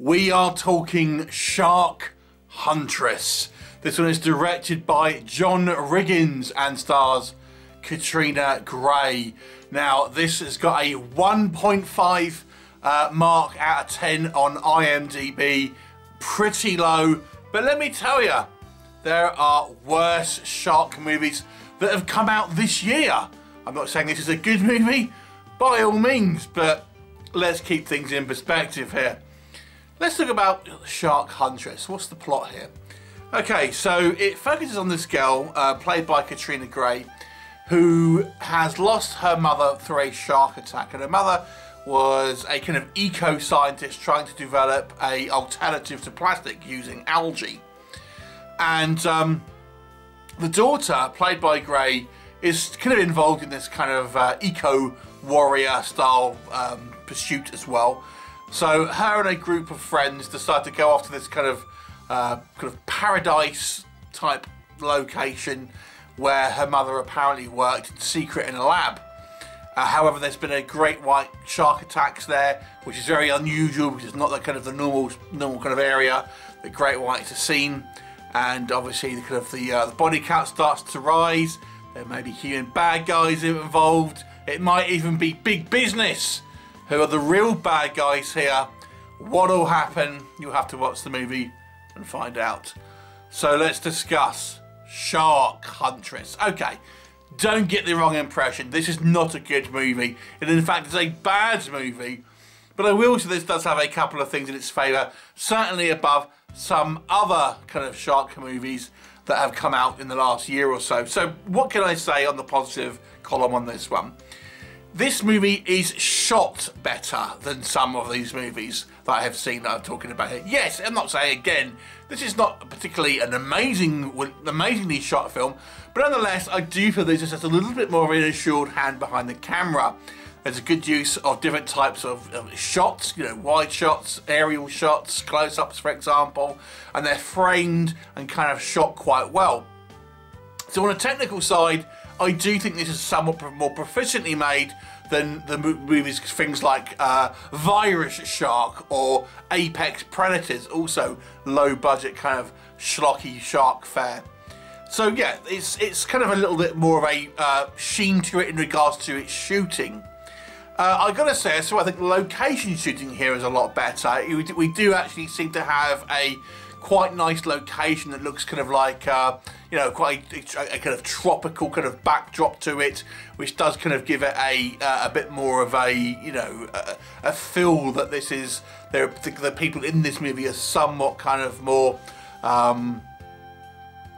we are talking Shark Huntress. This one is directed by John Riggins and stars Katrina Grey. Now, this has got a 1.5 uh, mark out of 10 on IMDb. Pretty low, but let me tell you, there are worse shark movies that have come out this year. I'm not saying this is a good movie, by all means, but let's keep things in perspective here. Let's talk about Shark Huntress. What's the plot here? Okay, so it focuses on this girl, uh, played by Katrina Grey, who has lost her mother through a shark attack. And her mother was a kind of eco-scientist trying to develop a alternative to plastic using algae. And um, the daughter, played by Grey, is kind of involved in this kind of uh, eco-warrior style um, pursuit as well. So her and a group of friends decide to go off to this kind of uh, kind of paradise type location where her mother apparently worked in secret in a lab. Uh, however, there's been a great white shark attacks there, which is very unusual because it's not the kind of the normal normal kind of area that great whites are seen. And obviously, the kind of the uh, the body count starts to rise. There may be human bad guys involved. It might even be big business who are the real bad guys here. What'll happen? You'll have to watch the movie and find out. So let's discuss Shark Huntress. Okay, don't get the wrong impression. This is not a good movie. And in fact, it's a bad movie. But I will say this does have a couple of things in its favour. Certainly above some other kind of shark movies that have come out in the last year or so. So what can I say on the positive column on this one? This movie is shot better than some of these movies that I have seen that I'm talking about here. Yes, I'm not saying again, this is not particularly an amazing, amazingly shot film, but nonetheless, I do feel there's just a little bit more of an assured hand behind the camera. There's a good use of different types of, of shots, you know, wide shots, aerial shots, close-ups, for example, and they're framed and kind of shot quite well. So on a technical side, I do think this is somewhat more proficiently made than the movies, things like uh, Virus Shark or Apex Predators, also low budget kind of schlocky shark fare. So yeah, it's it's kind of a little bit more of a uh, sheen to it in regards to its shooting. Uh, I gotta say, so I think location shooting here is a lot better. We do actually seem to have a quite nice location that looks kind of like, uh, you know, quite a, a, kind of tropical kind of backdrop to it, which does kind of give it a uh, a bit more of a, you know, a, a feel that this is, there, the, people in this movie are somewhat kind of more, um,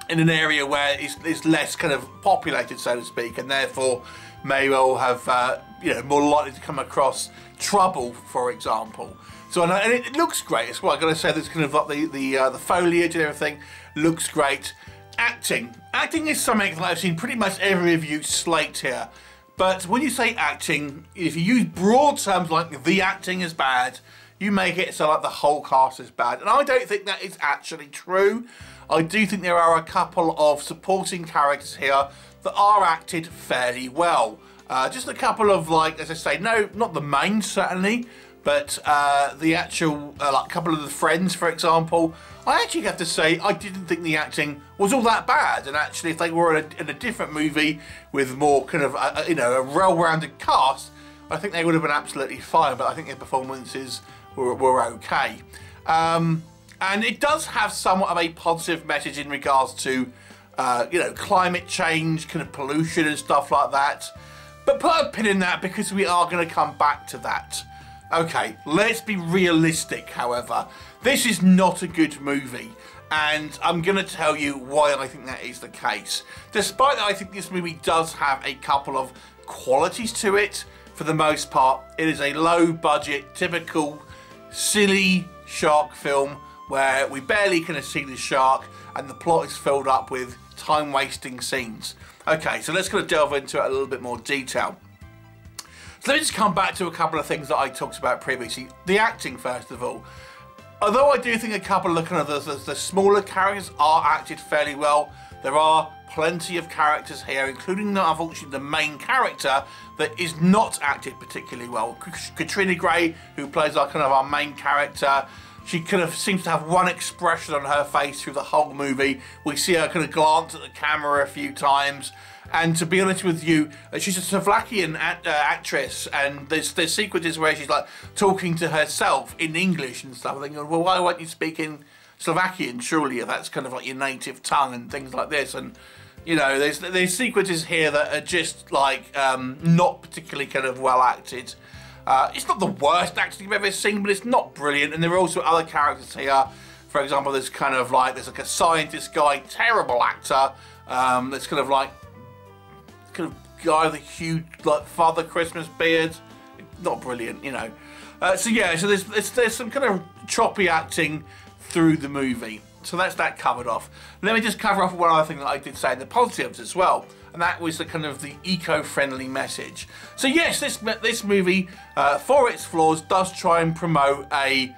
in an area where it's, it's, less kind of populated, so to speak, and therefore may well have, uh, you know, more likely to come across trouble, for example. So and it looks great as well. I gotta say, there's kind of like the the uh, the foliage and everything looks great. Acting, acting is something that I've seen pretty much every review slate here. But when you say acting, if you use broad terms like the acting is bad, you make it so like the whole cast is bad. And I don't think that is actually true. I do think there are a couple of supporting characters here that are acted fairly well. Uh, just a couple of like, as I say, no, not the main certainly, but uh, the actual, uh, like a couple of the friends, for example, I actually have to say I didn't think the acting was all that bad. And actually, if they were in a, in a different movie with more kind of, uh, uh, you know, a well-rounded cast, I think they would have been absolutely fine. But I think their performances were, were okay. Um, and it does have somewhat of a positive message in regards to, uh, you know, climate change, kind of pollution and stuff like that. But put a pin in that because we are going to come back to that. Okay, let's be realistic, however. This is not a good movie, and I'm going to tell you why I think that is the case. Despite that, I think this movie does have a couple of qualities to it. For the most part, it is a low budget, typical, silly shark film where we barely of see the shark and the plot is filled up with time wasting scenes. Okay, so let's kind of delve into it a little bit more detail. So let me just come back to a couple of things that I talked about previously. The acting, first of all. Although I do think a couple of the, kind of the, the, the smaller characters are acted fairly well, there are plenty of characters here, including the, unfortunately the main character that is not acted particularly well. Katrina Grey, who plays our kind of our main character, she kind of seems to have one expression on her face through the whole movie. We see her kind of glance at the camera a few times. And to be honest with you, uh, she's a Slovakian uh, actress, and there's there's sequences where she's like talking to herself in English and stuff. I'm thinking, well, why won't you speak in Slovakian? Surely that's kind of like your native tongue and things like this. And you know, there's there's sequences here that are just like um, not particularly kind of well acted. Uh, it's not the worst acting you've ever seen, but it's not brilliant. And there are also other characters here. For example, there's kind of like there's like a scientist guy, terrible actor. Um, that's kind of like kind of guy with a huge like Father Christmas beard. Not brilliant, you know. Uh, so yeah, so there's, there's there's some kind of choppy acting through the movie. So that's that covered off. Let me just cover off one other thing that I did say, in the positives as well and that was the kind of the eco-friendly message. So yes, this this movie, uh, for its flaws, does try and promote a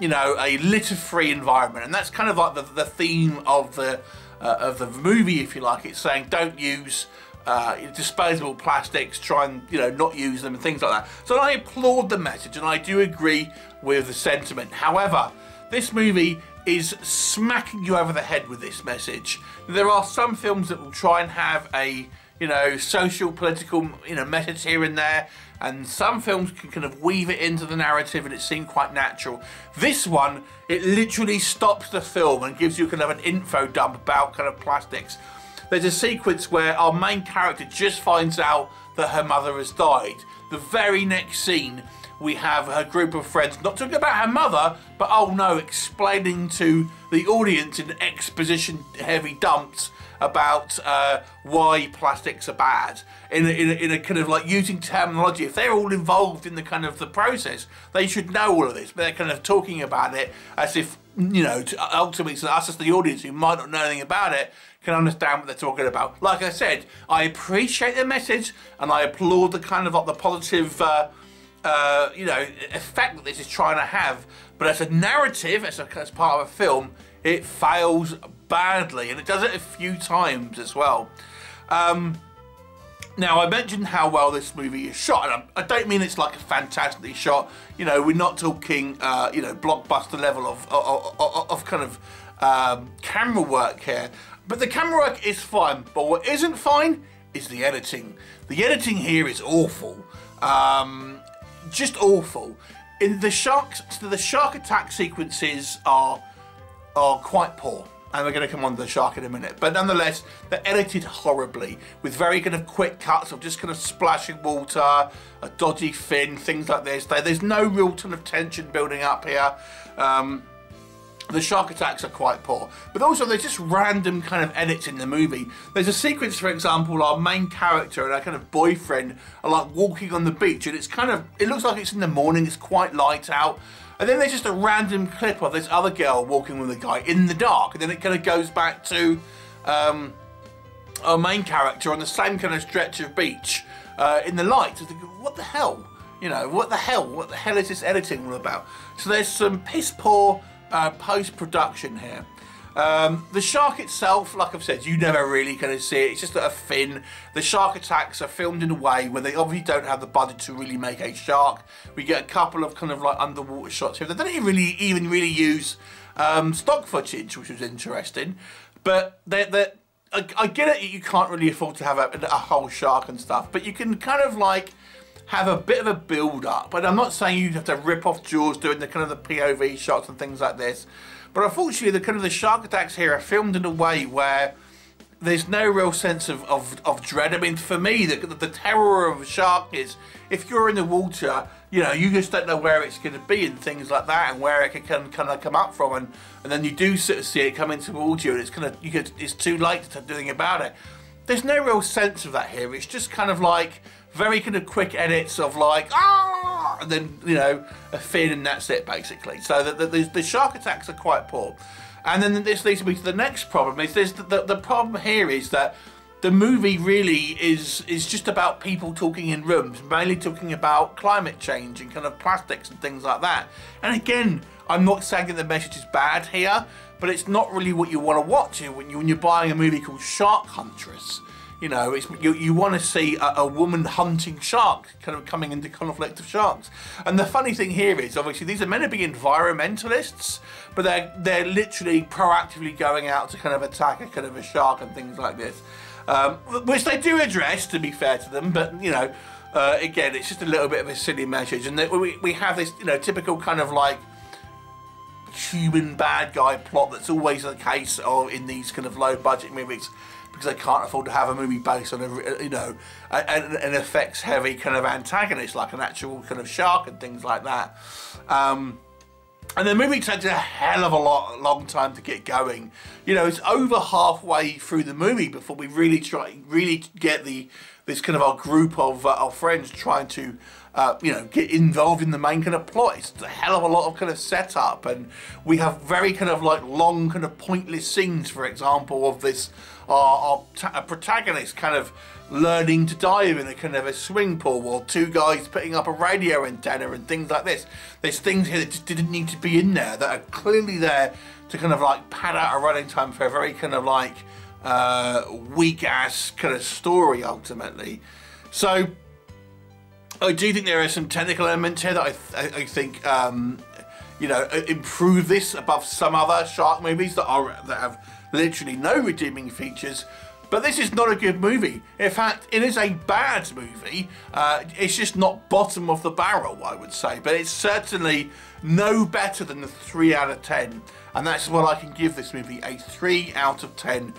you know a litter-free environment, and that's kind of like the, the theme of the uh, of the movie, if you like. It's saying don't use uh, disposable plastics, try and you know not use them and things like that. So I applaud the message, and I do agree with the sentiment. However, this movie is smacking you over the head with this message. There are some films that will try and have a you know social political you know message here and there and some films can kind of weave it into the narrative and it seemed quite natural. This one, it literally stops the film and gives you kind of an info dump about kind of plastics. There's a sequence where our main character just finds out that her mother has died. The very next scene, we have her group of friends not talking about her mother, but oh no, explaining to the audience in exposition heavy dumps about uh, why plastics are bad. In a, in, a, in a kind of like using terminology if they're all involved in the kind of the process they should know all of this but they're kind of talking about it as if you know ultimately to us as the audience who might not know anything about it can understand what they're talking about. Like i said i appreciate the message and i applaud the kind of like the positive uh, uh, you know, effect that this is trying to have. But as a narrative, as, a, as part of a film, it fails badly, and it does it a few times as well. Um, now, I mentioned how well this movie is shot, and I, I don't mean it's like a fantastically shot. You know, we're not talking, uh, you know, blockbuster level of, of, of, of kind of um, camera work here. But the camera work is fine, but what isn't fine is the editing. The editing here is awful. Um, just awful. In the sharks, the shark attack sequences are are quite poor and we're going to come on to the shark in a minute. But nonetheless, they're edited horribly with very kind of quick cuts of just kind of splashing water, a dodgy fin, things like this. There's no real ton of tension building up here. Um, the shark attacks are quite poor. But also there's just random kind of edits in the movie. There's a sequence, for example, our main character and our kind of boyfriend are like walking on the beach and it's kind of, it looks like it's in the morning, it's quite light out. And then there's just a random clip of this other girl walking with a guy in the dark. And then it kind of goes back to um, our main character on the same kind of stretch of beach uh, in the light. So thinking, what the hell? You know, what the hell? What the hell is this editing all about? So there's some piss poor uh, post-production here. Um, the shark itself, like I've said, you never really kind of see it. It's just a fin. The shark attacks are filmed in a way where they obviously don't have the budget to really make a shark. We get a couple of kind of like underwater shots here. They don't even really even really use um, stock footage, which was interesting. But they they I, I, get it. You can't really afford to have a, a whole shark and stuff, but you can kind of like have a bit of a build up. But I'm not saying you have to rip off Jaws doing the kind of the POV shots and things like this. But unfortunately, the kind of the shark attacks here are filmed in a way where there's no real sense of, of, of dread. I mean, for me, the, the terror of a shark is if you're in the water, you know, you just don't know where it's going to be and things like that, and where it can kind of come up from, and, and then you do sort of see it coming towards you, and it's kind of you get it's too late to do anything about it. There's no real sense of that here. It's just kind of like very kind of quick edits of like ah, and then you know a fin and that's it basically. So the, the, the shark attacks are quite poor. And then this leads me to the next problem. Is this the, the problem here is that the movie really is is just about people talking in rooms, mainly talking about climate change and kind of plastics and things like that. And again, I'm not saying that the message is bad here, but it's not really what you want to watch when, you, when you're buying a movie called Shark Huntress. You know, it's, you, you want to see a, a, woman hunting sharks, kind of coming into conflict of sharks. And the funny thing here is, obviously, these are meant to be environmentalists, but they're they're literally proactively going out to kind of attack a kind of a shark and things like this, um, which they do address, to be fair to them. But you know, uh, again, it's just a little bit of a silly message, and we we have this you know typical kind of like human bad guy plot that's always the case of in these kind of low budget movies because they can't afford to have a movie based on a you know an, an effects heavy kind of antagonist like an actual kind of shark and things like that. Um, and the movie takes a hell of a lot, long time to get going. You know, it's over halfway through the movie before we really try, really get the this kind of our group of uh, our friends trying to uh, you know, get involved in the main kind of plot. It's a hell of a lot of kind of setup, and we have very kind of like long, kind of pointless scenes, for example, of this our, protagonist kind of learning to dive in a kind of a swimming pool, while two guys putting up a radio antenna and things like this. There's things here that just didn't need to be in there that are clearly there to kind of like pad out a running time for a very kind of like uh, weak ass kind of story ultimately. So I do think there are some technical elements here that I, th I think um, you know improve this above some other shark movies that are that have literally no redeeming features. But this is not a good movie. In fact, it is a bad movie. Uh, it's just not bottom of the barrel, I would say. But it's certainly no better than the 3 out of 10. And that's what I can give this movie, a 3 out of 10.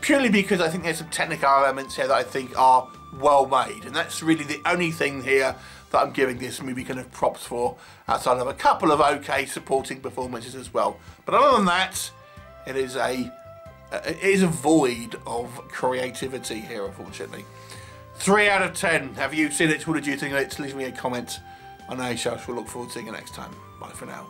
Purely because I think there's some technical elements here that I think are well made. And that's really the only thing here that I'm giving this movie kind of props for, outside of a couple of okay supporting performances as well. But other than that, it is a it is a void of creativity here, unfortunately. Three out of ten. Have you seen it? What did you think of it? Leave me a comment on ASOS. We'll look forward to seeing you next time. Bye for now.